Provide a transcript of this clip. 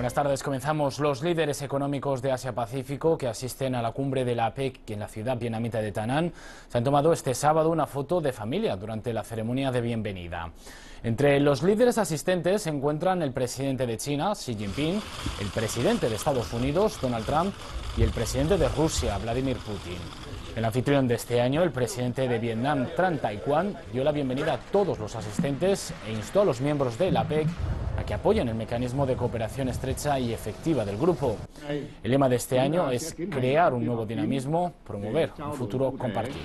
Buenas tardes. Comenzamos. Los líderes económicos de Asia-Pacífico que asisten a la cumbre de la APEC en la ciudad vietnamita de Tanán se han tomado este sábado una foto de familia durante la ceremonia de bienvenida. Entre los líderes asistentes se encuentran el presidente de China, Xi Jinping, el presidente de Estados Unidos, Donald Trump, y el presidente de Rusia, Vladimir Putin. El anfitrión de este año, el presidente de Vietnam, Tran Taekwan, dio la bienvenida a todos los asistentes e instó a los miembros de la APEC a que apoyen el mecanismo de cooperación estrecha y efectiva del grupo. El lema de este año es crear un nuevo dinamismo, promover un futuro compartido.